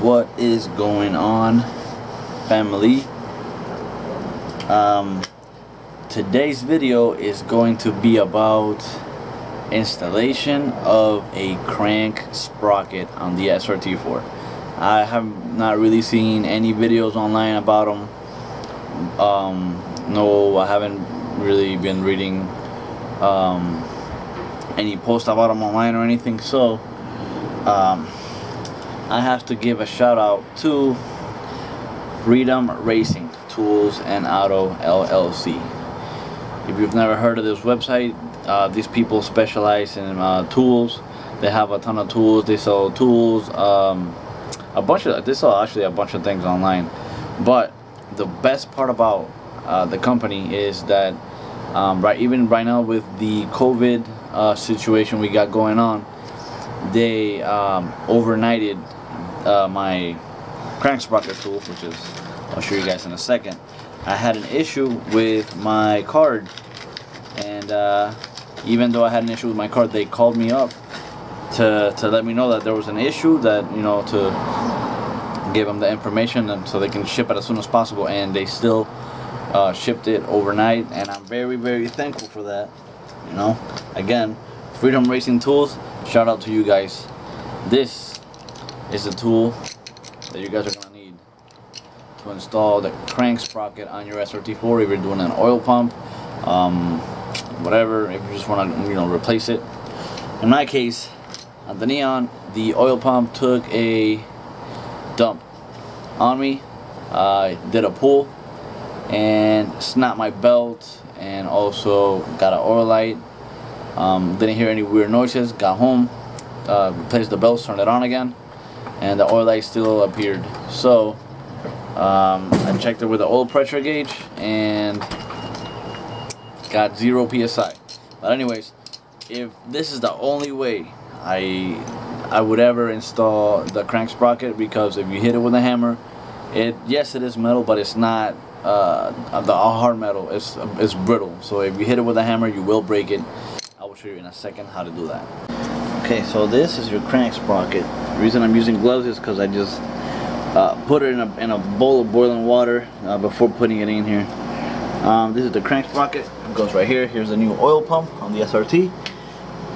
what is going on family. Um, today's video is going to be about installation of a crank sprocket on the SRT4 I have not really seen any videos online about them um, no I haven't really been reading um, any posts about them online or anything so um, I have to give a shout out to Freedom Racing Tools and Auto LLC. If you've never heard of this website, uh, these people specialize in uh, tools. They have a ton of tools. They sell tools, um, a bunch of. They sell actually a bunch of things online. But the best part about uh, the company is that um, right even right now with the COVID uh, situation we got going on, they um, overnighted uh, my crank sprocket tool, which is I'll show you guys in a second. I had an issue with my card, and uh, even though I had an issue with my card, they called me up to to let me know that there was an issue that you know to give them the information and so they can ship it as soon as possible and they still uh, shipped it overnight and I'm very very thankful for that you know again Freedom Racing Tools shout out to you guys this is the tool that you guys are gonna need to install the crank sprocket on your SRT4 if you're doing an oil pump um, whatever if you just want to you know replace it. In my case on the neon the oil pump took a dump on me. I uh, did a pull and snapped my belt and also got an oil light. Um, didn't hear any weird noises. Got home uh, replaced the belts turned it on again and the oil light still appeared. So um, I checked it with the oil pressure gauge and got zero psi. But anyways, if this is the only way I I would ever install the crank sprocket because if you hit it with a hammer, it yes it is metal, but it's not uh, the hard metal. It's it's brittle. So if you hit it with a hammer, you will break it. I will show you in a second how to do that. Okay, so this is your crank sprocket. The reason I'm using gloves is because I just uh, put it in a, in a bowl of boiling water uh, before putting it in here. Um, this is the crank sprocket. It goes right here. Here's the new oil pump on the SRT.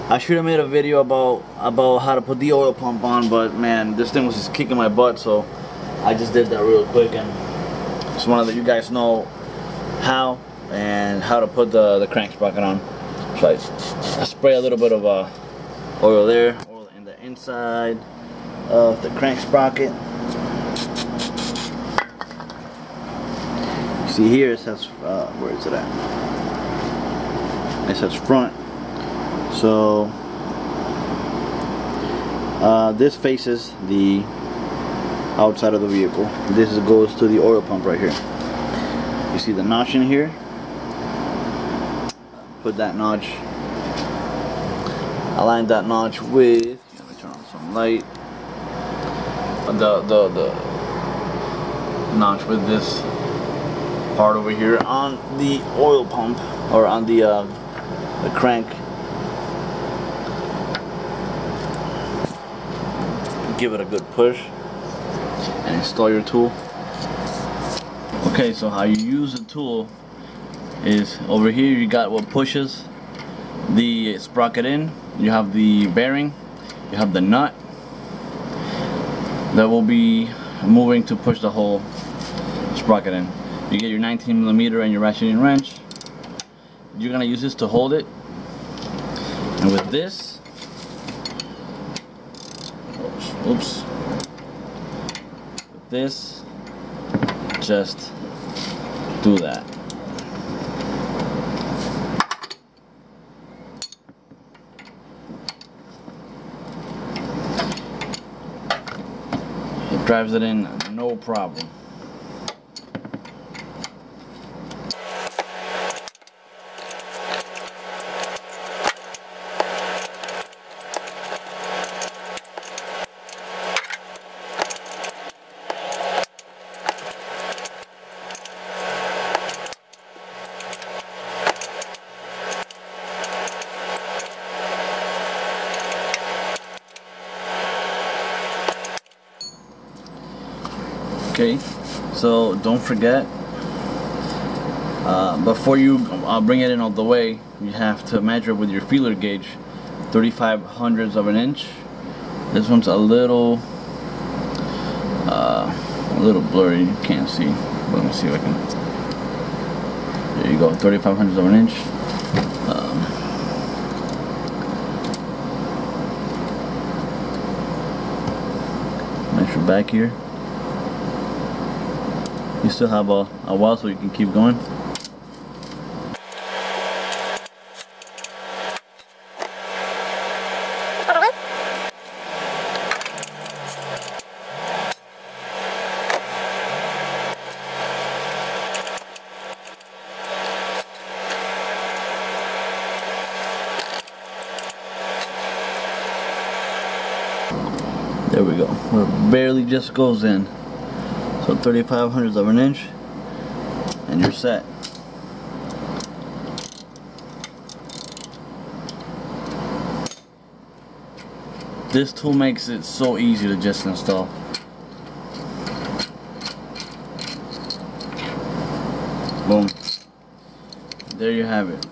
I should have made a video about about how to put the oil pump on, but man, this thing was just kicking my butt, so I just did that real quick and just wanted to let you guys know how and how to put the, the crank sprocket on. So I, I spray a little bit of uh, oil there, oil in the inside of the crank sprocket. See here it says, uh, where is it at? It says front. So uh, this faces the outside of the vehicle. This goes to the oil pump right here. You see the notch in here? Put that notch align that notch with let me turn on some light the the the notch with this part over here on the oil pump or on the uh, the crank. Give it a good push. And install your tool. Okay so how you use the tool is over here you got what pushes the sprocket in you have the bearing you have the nut that will be moving to push the whole sprocket in. You get your 19 millimeter and your ratcheting wrench. You're gonna use this to hold it. And with this oops. With this just do that drives it in no problem. Okay, so don't forget, uh, before you uh, bring it in all the way, you have to measure with your feeler gauge 35 hundredths of an inch. This one's a little, uh, a little blurry, you can't see, let me see if I can. There you go, 35 hundredths of an inch. Um, back here. You still have a, a while so you can keep going. There we go. Where it barely just goes in. So 35 hundredths of an inch and you're set. This tool makes it so easy to just install. Boom. There you have it.